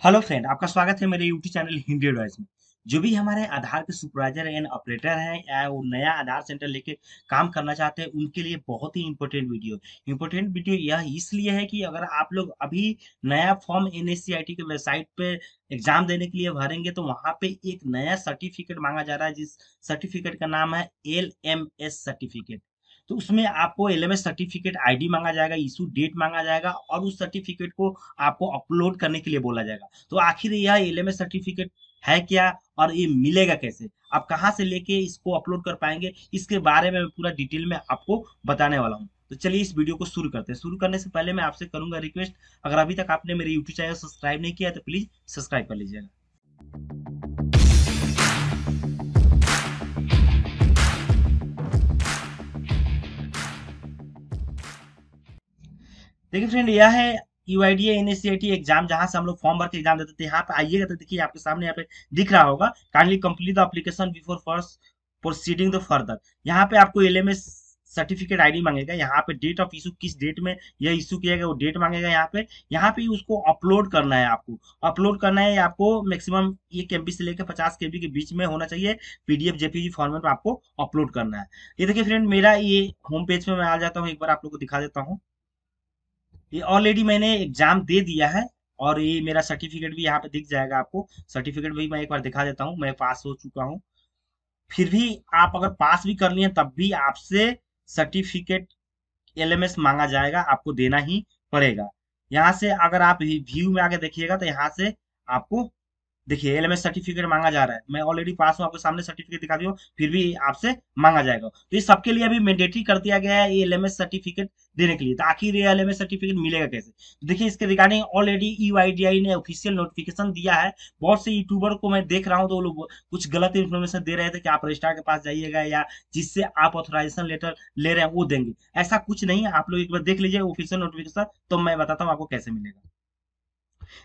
Hello friend आपका स्वागत है मेरे यूट्यूब चैनल हिंदी एडवाइस में। जो भी हमारे आधार के सुपरवाइजर एंड ऑपरेटर हैं, या वो नया आधार सेंटर लेके काम करना चाहते हैं, उनके लिए बहुत ही इंपॉर्टेंट वीडियो इंपॉर्टेंट वीडियो यह इसलिए है कि अगर आप लोग अभी नया फॉर्म एन एस के वेबसाइट पे एग्ज़ाम देने के लिए भरेंगे तो वहाँ पे एक नया सर्टिफिकेट मांगा जा रहा है, जिस सर्टिफिकेट का नाम है LMS सर्टिफिकेट तो उसमें आपको एलएमएस सर्टिफिकेट आईडी मांगा जाएगा इशू डेट मांगा जाएगा और उस सर्टिफिकेट को आपको अपलोड करने के लिए बोला जाएगा। तो आखिर यह एलएमएस सर्टिफिकेट है क्या और ये मिलेगा कैसे? आप कहाँ से लेके इसको अपलोड कर पाएँगे? इसके बारे में पूरा डिटेल में आपको बताने वाला हूँ। तो चलिए इस वीडियो को शुरू करते हैं। शुरू करने से पहले मैं आपसे करूँगा रिक्वेस्ट अगर अभी तक आपने मेरे यूट्यूब चैनल सब्सक्राइब नहीं किया तो प्लीज़ सब्सक्राइब कर लीजिएगा। देखिए फ्रेंड यह है यूआईडीए एनएससीआईटी एग्ज़ाम जहाँ से हम लोग फॉर्म भर के एग्ज़ाम देते थे। यहाँ पे आइएगा तो देखिए आपके सामने यहाँ पे दिख रहा होगा। Kindly complete the application before first proceeding the further यहाँ पे आपको एलएमएस सर्टिफिकेट आईडी मांगेगा। यहाँ पे डेट ऑफ़ इशू किस डेट में यह इशू किया गया, वो डेट मांगेगा यहाँ पे। यहाँ पे उसको अपलोड करना है आपको। अपलोड करना है, आपको मैक्सिमम एक एमबी से लेकर पचास के के बीच में होना चाहिए। पीडीएफ जेपीजी फॉर्मेट में आपको अपलोड करना है। ये देखिए फ्रेंड मेरा ये होम पेज में मैं आ जाता हूँ। एक बार आप लोग को दिखा देता हूँ। ये ऑलरेडी मैंने एग्ज़ाम दे दिया है और ये मेरा सर्टिफिकेट भी यहाँ पे दिख जाएगा आपको। सर्टिफिकेट भी मैं एक बार दिखा देता हूँ, मैं पास हो चुका हूँ। फिर भी आप अगर पास भी कर लिए तब भी आपसे सर्टिफिकेट एलएमएस मांगा जाएगा, आपको देना ही पड़ेगा। यहाँ से अगर आप व्यू में आके देखिएगा तो यहाँ से आपको देखिए एलएमएस सर्टिफिकेट मांगा जा रहा है। मैं ऑलरेडी पास हूँ, आपके सामने सर्टिफिकेट दिखा दियो, फिर भी आपसे मांगा जाएगा। तो ये सबके लिए अभी मैंडेटरी कर दिया गया है एलएमएस सर्टिफिकेट देने के लिए। तो आखिर ये एलएमएस सर्टिफिकेट मिलेगा कैसे? तो देखिए, इसके रिगार्डिंग ऑलरेडी यूआईडीआई ने ऑफिशियल नोटिफिकेशन दिया है। बहुत से यूट्यूबर को मैं देख रहा हूँ तो वो लोग कुछ गलत इन्फॉर्मेशन दे रहे थे कि आप रजिस्ट्रार के पास जाइएगा या जिससे आप ऑथोराइजेशन लेटर ले रहे हैं, वो देंगे। ऐसा कुछ नहीं है। आप लोग एक बार देख लीजिए ऑफिशियल नोटिफिकेशन तो मैं बताता हूँ आपको कैसे मिलेगा।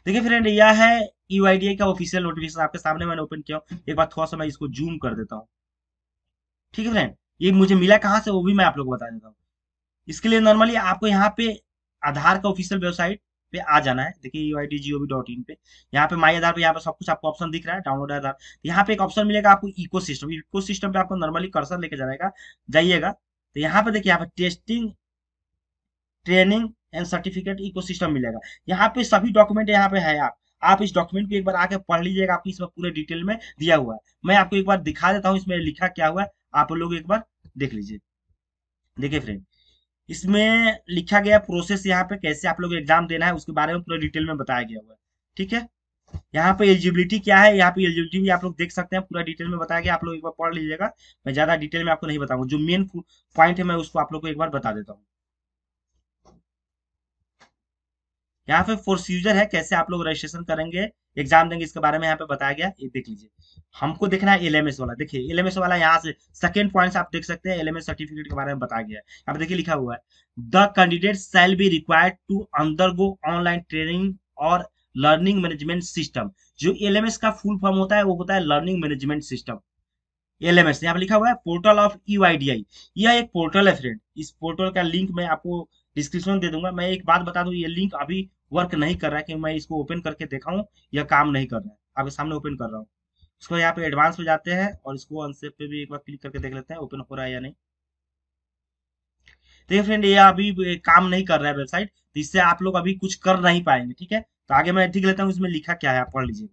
देखिए फ्रेंड यह है यूआईडीआई का ऑफिशियल नोटिफिकेशन आपके सामने मैंने ओपन किया एक बार थोड़ा सा मैं इसको जूम कर देता हूँ। ठीक है फ्रेंड ये मुझे मिला कहाँ से वो भी मैं आप लोग को बता देता हूँ। इसके लिए नॉर्मली आपको यहाँ पे आधार का ऑफिशियल वेबसाइट पे आ जाना है। देखिए यू आई टी जी पे। यहाँ पे माई आधार पे यहाँ पे सब कुछ आपको ऑप्शन दिख रहा है डाउनलोड आधार यहाँ पे एक ऑप्शन मिलेगा आपको इको सिस्टम इको सिस्टम पे आपको नॉर्मली कर्सर लेके जाएगा जाइएगा। तो यहाँ पे देखिए, यहाँ पे testing training and certificate ecosystem मिलेगा। यहाँ पे सभी डॉक्यूमेंट यहाँ पे है आप। आप इस डॉक्यूमेंट को एक बार आके पढ़ लीजिएगा, आपको इसमें पूरे डिटेल में दिया हुआ है। मैं आपको एक बार दिखा देता हूँ इसमें लिखा क्या हुआ है। आप लोग एक बार देख लीजिए। देखिए फ्रेंड, इसमें लिखा गया प्रोसेस यहाँ पे कैसे आप लोग एग्ज़ाम देना है, उसके बारे में पूरा डिटेल में बताया गया हुआ है। ठीक है? यहाँ पे एलिजिबिलिटी क्या है, यहाँ पे एलिजिबिलिटी भी आप लोग देख सकते हैं, पूरा डिटेल में बताया गया। आप लोग एक बार पढ़ लीजिएगा। मैं ज़्यादा डिटेल में आपको नहीं बताऊँगा। जो मेन पॉइंट है, मैं उसको आप लोग को एक बार बता देता हूँ। यहाँ पे प्रोसीजर है कैसे आप लोग रजिस्ट्रेशन करेंगे एग्ज़ाम देंगे, इसके बारे में यहाँ पे बताया गया। ये देख लीजिए। हमको देखना है एलएमएस वाला। देखिए एलएमएस वाला यहाँ से सेकंड पॉइंट आप देख सकते हैं एलएमएस सर्टिफिकेट के बारे में बताया गया है। यहाँ देखिए लिखा हुआ है the candidate shall be required to undergo online training और लर्निंग मैनेजमेंट सिस्टम जो एलएमएस का फुल फॉर्म होता है, वो होता है लर्निंग मैनेजमेंट सिस्टम एलएमएस यहाँ पे लिखा हुआ है पोर्टल ऑफ़ यूआईडीआई यह एक पोर्टल है फ्रेंड इस पोर्टल का लिंक मैं आपको डिस्क्रिप्शन दे दूँगा। मैं एक बात बता दूँ, ये लिंक अभी वर्क नहीं कर रहा है कि मैं इसको ओपन करके देखा या काम नहीं कर रहा है। आपके सामने ओपन कर रहा हूँ। इसको यहाँ पे एडवांस में जाते हैं और इसको अनसेप पे भी एक बार क्लिक करके देख लेते हैं ओपन हो रहा है या नहीं। देखिए फ्रेंड ये अभी काम नहीं कर रहा है वेबसाइट तो इससे आप लोग अभी कुछ कर नहीं पाएँगे, ठीक है? तो आगे मैं ठीक लेता हूँ इसमें लिखा क्या है, आप पढ़ लीजिए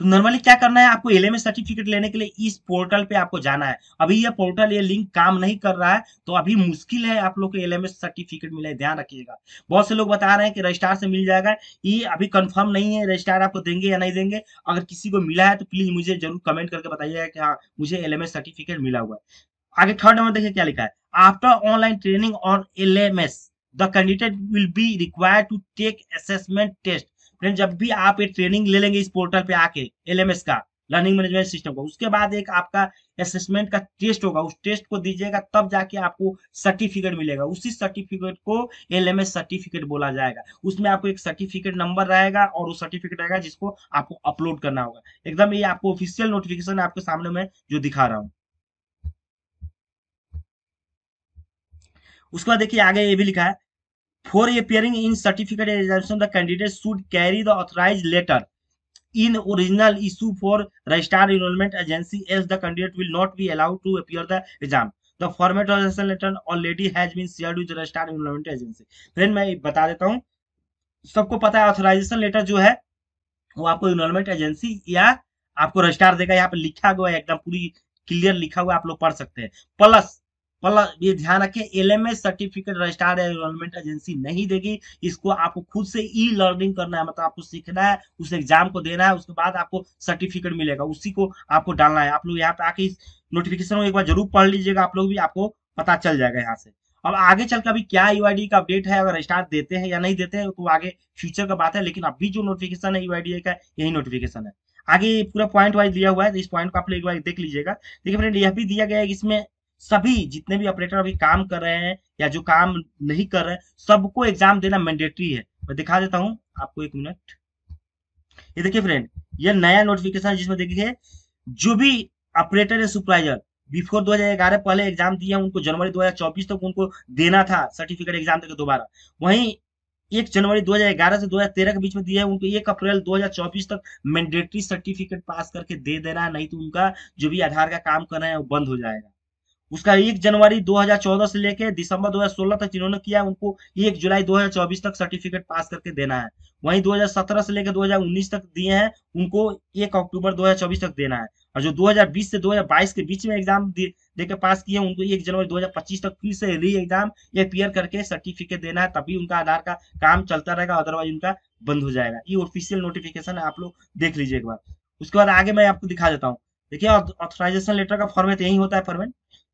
तो नॉर्मली क्या करना है? आपको एलएमएस सर्टिफिकेट लेने के लिए इस पोर्टल पे आपको जाना है। अभी ये पोर्टल ये लिंक काम नहीं कर रहा है तो अभी मुश्किल है आप लोग को एलएमएस सर्टिफिकेट मिले ध्यान रखिएगा। बहुत से लोग बता रहे हैं कि रजिस्ट्रार से मिल जाएगा। ये अभी कंफर्म नहीं है रजिस्ट्रार आपको देंगे या नहीं देंगे। अगर किसी को मिला है तो प्लीज़ मुझे ज़रूर कमेंट करके बताइएगा कि हाँ मुझे एलएमएस सर्टिफिकेट मिला हुआ है। आगे थर्ड नंबर देखिए क्या लिखा है। आफ्टर ऑनलाइन ट्रेनिंग और L the candidate will be require to take assessment test friend जब भी आप ये ट्रेनिंग ले लेंगे इस पोर्टल पे आके एलएमएस का लर्निंग मैनेजमेंट सिस्टम का, उसके बाद एक आपका असेसमेंट का टेस्ट होगा। उस टेस्ट को दीजिएगा, तब जाके आपको सर्टिफिकेट मिलेगा। उसी सर्टिफिकेट को एलएमएस सर्टिफिकेट बोला जाएगा। उसमें आपको एक सर्टिफिकेट नंबर रहेगा और वो सर्टिफिकेट रहेगा जिसको आपको अपलोड करना होगा। एकदम ये आपको ऑफिशियल नोटिफिकेशन आपके सामने में जो दिखा रहा हूँ। उसके बाद देखिए आगे ये भी लिखा है for appearing in certificate examination the candidate should carry the authorise letter in original issue for registrar enrolment agency as the candidate will not be allowed to appear the exam the format often letter already has been shared with registrar enrolment agency friend मैं बता देता हूँ, सबको पता है authorisation letter जो है, वो आपको इनरोलमेंट एजेंसी या आपको रजिस्टार देगा। यहाँ पे लिखा हुआ है, एकदम पूरी क्लियर लिखा हुआ आप लोग पढ़ सकते हैं। प्लस प्लस ये ध्यान रखें LMS certificate registrar enrolment agency नहीं देगी। इसको आपको खुद से ई लर्निंग करना है मतलब आपको सीखना है, उस एग्ज़ाम को देना है, उसके बाद आपको सर्टिफिकेट मिलेगा। उसी को आपको डालना है। आप लोग यहाँ पे आके इस नोटिफिकेशन को एक बार ज़रूर पढ़ लीजिएगा, आप लोग भी आपको पता चल जाएगा यहाँ से। अब आगे चल के अभी क्या यूआईडी का अपडेट है, अगर स्टार्ट देते हैं या नहीं देते हैं तो आगे फ्यूचर का बात है, लेकिन अभी जो नोटिफिकेशन है यूआईडी का, यही नोटिफिकेशन है। आगे पूरा पॉइंट वाइज दिया हुआ है इस पॉइंट को आप लोग एक बार देख लीजिएगा। देखिए फ्रेंड यह भी दिया गया है इसमें सभी जितने भी ऑपरेटर अभी काम कर रहे हैं या जो काम नहीं कर रहे हैं सबको एग्ज़ाम देना मैंडेटरी है। मैं दिखा देता हूँ आपको एक मिनट ये देखिए फ्रेंड ये नया नोटिफिकेशन जिसमें देखिए, जो भी ऑपरेटर या सुपरवाइजर बिफोर 2011 पहले एग्ज़ाम दिया, उनको जनवरी 2024 तक उनको देना था सर्टिफिकेट एग्ज़ाम देकर दोबारा। वहीं एक जनवरी 2011 से 2013 के बीच में दिया है, उनको एक अप्रैल 2024 तक मैंडेटरी सर्टिफिकेट पास करके दे देना, नहीं तो उनका जो भी आधार का काम कर रहे हैं, वो बंद हो जाएगा। उसका एक जनवरी 2014 से लेके दिसंबर 2016 तक जिन्होंने किया है, उनको एक जुलाई 2024 तक सर्टिफिकेट पास करके देना है। वहीं 2017 से लेकर 2019 तक दिए हैं, उनको एक अक्टूबर 2024 तक देना है। और जो 2020 से 2022 के बीच में एग्ज़ाम देकर पास किए उनको एक जनवरी 2025 तक फिर से री एग्ज़ाम अपियर करके सर्टिफिकेट देना है, तभी उनका आधार का काम चलता रहेगा अदरवाइज़ उनका बंद हो जाएगा। ये ऑफिशियल नोटिफिकेशन है, आप लोग देख लीजिए एक बार। उसके बाद आगे मैं आपको दिखा देता हूँ। देखिए ऑथराइजेशन लेटर का फॉर्मेट यही होता है फॉर्मेट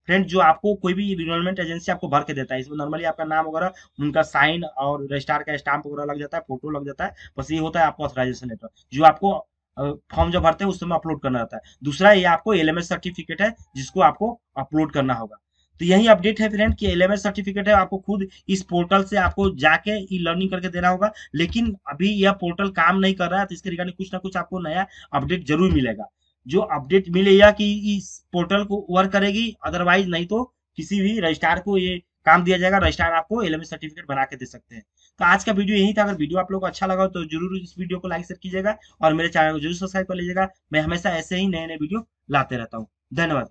फ्रेंड जो आपको कोई भी रिनोलमेंट एजेंसी आपको भर के देता है इसमें नॉर्मली आपका नाम वगैरह, उनका साइन और रजिस्ट्रार का स्टाम्प वगैरह लग जाता है फ़ोटो लग जाता है, बस ये होता है आपको ऑथराइजेशन लेटर जो आपको फॉर्म जब भरते हैं, उस समय अपलोड करना रहता है। दूसरा, ये आपको एलएमएस सर्टिफिकेट है, जिसको आपको अपलोड करना होगा। तो यही अपडेट है फ्रेंड कि एल सर्टिफिकेट है, आपको खुद इस पोर्टल से आपको जाके ई लर्निंग करके देना होगा, लेकिन अभी यह पोर्टल काम नहीं कर रहा है तो इसके रिगार्डिंग कुछ ना कुछ आपको नया अपडेट ज़रूर मिलेगा। जो अपडेट मिलेगा कि इस पोर्टल को वर्क करेगी अदरवाइज़ नहीं तो किसी भी रजिस्ट्रार को ये काम दिया जाएगा रजिस्ट्रार आपको एल सर्टिफिकेट बना के दे सकते हैं। तो आज का वीडियो यही था। अगर वीडियो आप लोग को अच्छा लगा तो ज़रूर इस वीडियो को लाइक शेयर कीजिएगा और मेरे चैनल को ज़रूर सब्सक्राइब कर लीजिएगा। मैं हमेशा ऐसे ही नए नए वीडियो लाते रहता हूँ। धन्यवाद